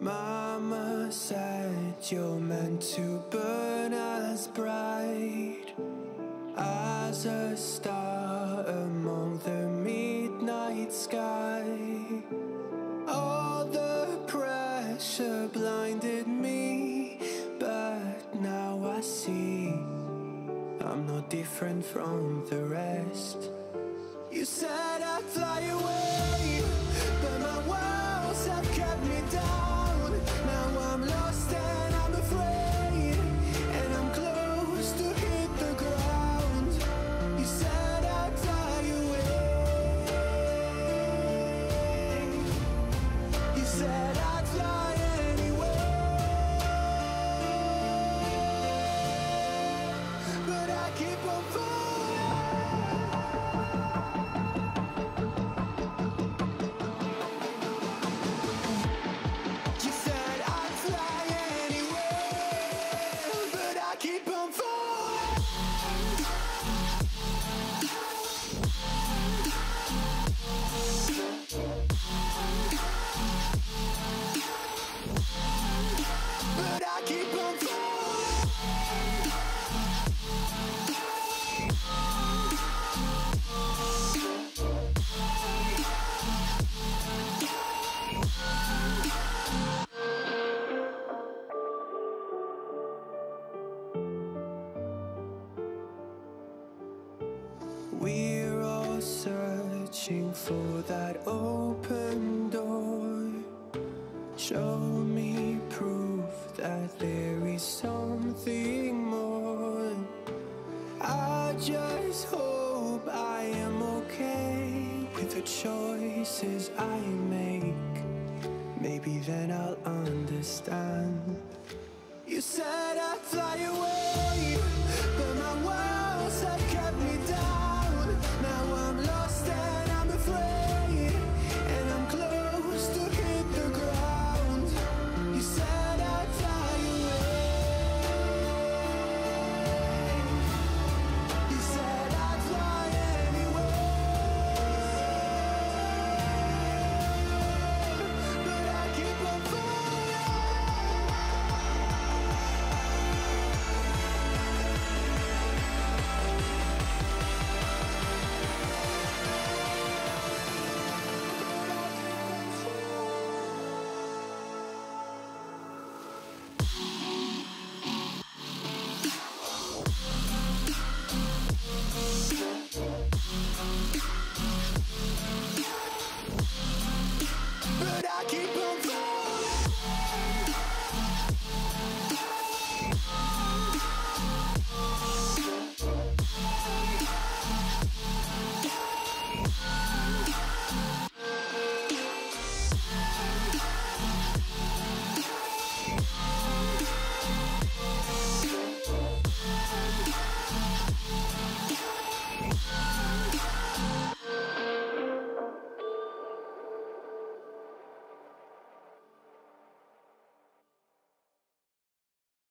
Mama said you're meant to burn as bright as a star among the midnight sky. All the pressure blinded me, but now I see I'm no different from the rest. You said We're all searching for that open door. Show me proof that there is something more. I just hope I am okay with the choices I make. Maybe then I'll understand. You said I'd fly away,